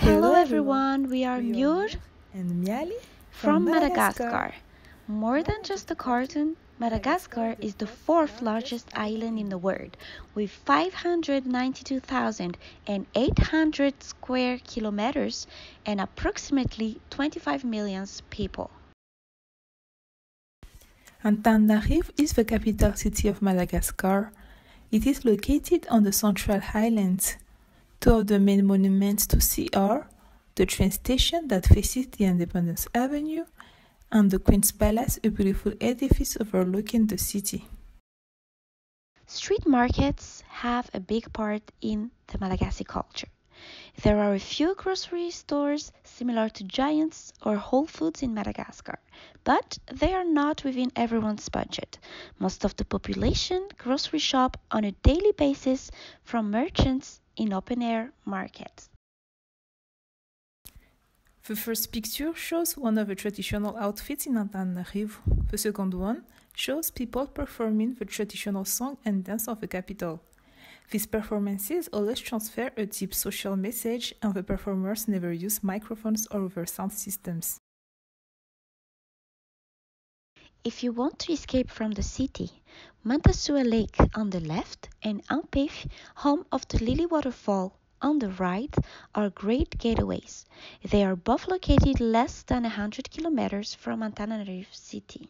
Hello everyone, we are Miora and Mialy from Madagascar. More than just a cartoon, Madagascar is the fourth largest island in the world with 592,800 square kilometers and approximately 25 million people. Antananarivo is the capital city of Madagascar. It is located on the Central Highlands. Two of the main monuments to see are the train station that faces the Independence Avenue and the Queen's Palace, a beautiful edifice overlooking the city. Street markets have a big part in the Malagasy culture. There are a few grocery stores similar to Giants or Whole Foods in Madagascar, but they are not within everyone's budget. Most of the population grocery shop on a daily basis from merchants in open air markets. The first picture shows one of the traditional outfits in Antananarivo. The second one shows people performing the traditional song and dance of the capital. These performances always transfer a deep social message, and the performers never use microphones or other sound systems. If you want to escape from the city, Mantasoa Lake on the left and Ampefy, home of the Lily Waterfall, on the right are great getaways. They are both located less than 100 kilometers from Antananarivo city.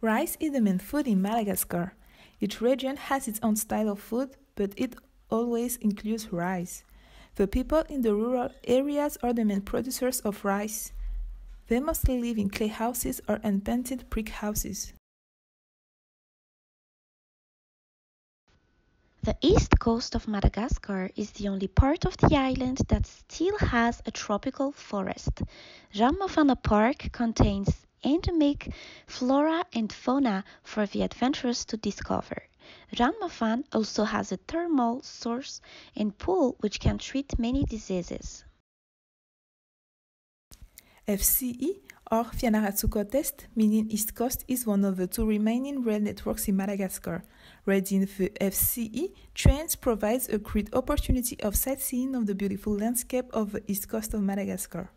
Rice is the main food in Madagascar. Each region has its own style of food, but it always includes rice. The people in the rural areas are the main producers of rice. They mostly live in clay houses or unpainted brick houses. The east coast of Madagascar is the only part of the island that still has a tropical forest. Ranomafana Park contains endemic flora and fauna for the adventurous to discover. Ranomafana also has a thermal source and pool which can treat many diseases. FCE or Fianarantsoa Côte Est, meaning East Coast, is one of the two remaining rail networks in Madagascar. Riding the FCE trains provides a great opportunity of sightseeing of the beautiful landscape of the east coast of Madagascar.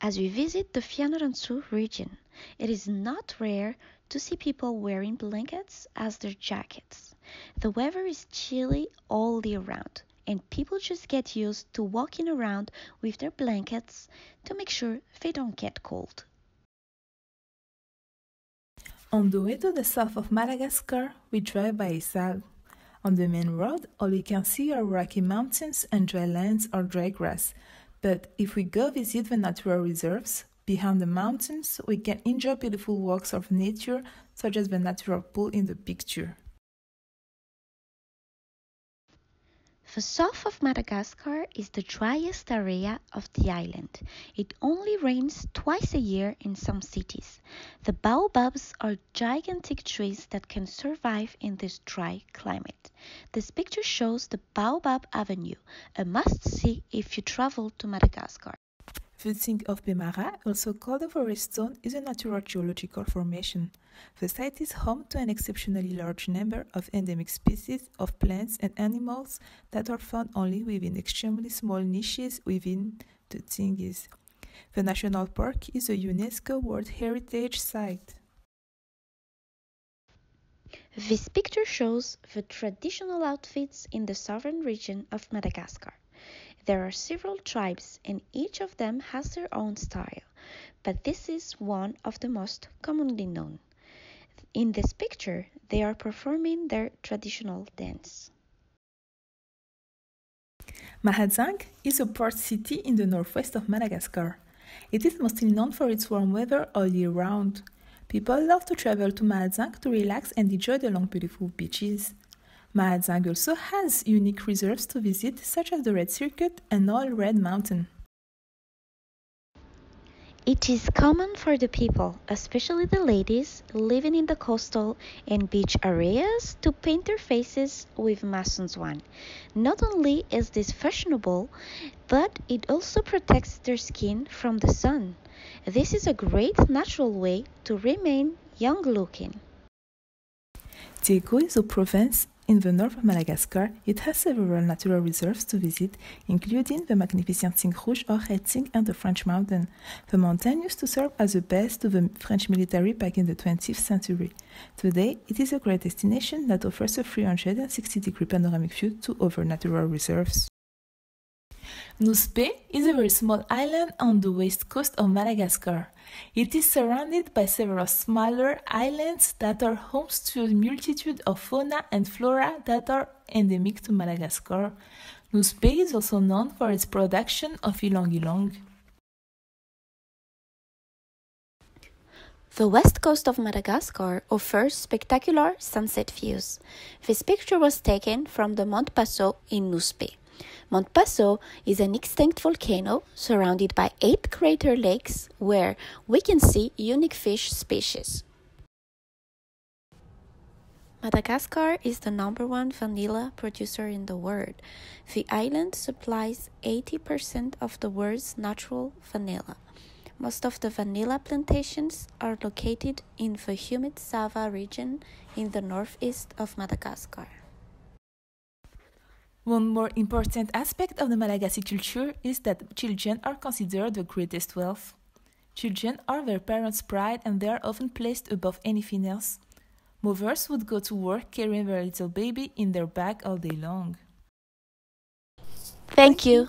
As we visit the Fianarantsoa region, it is not rare to see people wearing blankets as their jackets. The weather is chilly all year round, and people just get used to walking around with their blankets to make sure they don't get cold. On the way to the south of Madagascar, we drive by Isalo. On the main road, all you can see are rocky mountains and dry lands or dry grass. But if we go visit the natural reserves, behind the mountains, we can enjoy beautiful walks of nature, such as the natural pool in the picture. The south of Madagascar is the driest area of the island. It only rains twice a year in some cities. The baobabs are gigantic trees that can survive in this dry climate. This picture shows the Baobab Avenue, a must see if you travel to Madagascar. The Tsingy of Bemaraha, also called the Forest zone, is a natural geological formation. The site is home to an exceptionally large number of endemic species of plants and animals that are found only within extremely small niches within the Tsingys. The national park is a UNESCO World Heritage Site. This picture shows the traditional outfits in the southern region of Madagascar. There are several tribes and each of them has their own style, but this is one of the most commonly known. In this picture, they are performing their traditional dance. Mahajanga is a port city in the northwest of Madagascar. It is mostly known for its warm weather all year round. People love to travel to Mahajanga to relax and enjoy the long, beautiful beaches. Mahajanga also has unique reserves to visit, such as the Red Circus and Old Red Mountain. It is common for the people, especially the ladies, living in the coastal and beach areas to paint their faces with masonjoany. Not only is this fashionable, but it also protects their skin from the sun. This is a great natural way to remain young looking. Diego is a province in the north of Madagascar. It has several natural reserves to visit, including the magnificent Tsingy Rouge or Red Tsingy and the French Mountain. The mountain used to serve as a base to the French military back in the 20th century. Today, it is a great destination that offers a 360 degree panoramic view to other natural reserves. Nosy Be is a very small island on the west coast of Madagascar. It is surrounded by several smaller islands that are homes to a multitude of fauna and flora that are endemic to Madagascar. Nosy Be is also known for its production of ylang ylang. The west coast of Madagascar offers spectacular sunset views. This picture was taken from the Mont Passot in Nosy Be. Mont Passot is an extinct volcano surrounded by eight crater lakes where we can see unique fish species. Madagascar is the number one vanilla producer in the world. The island supplies 80% of the world's natural vanilla. Most of the vanilla plantations are located in the humid Sava region in the northeast of Madagascar. One more important aspect of the Malagasy culture is that children are considered the greatest wealth. Children are their parents' pride and they are often placed above anything else. Mothers would go to work carrying their little baby in their bag all day long. Thank you.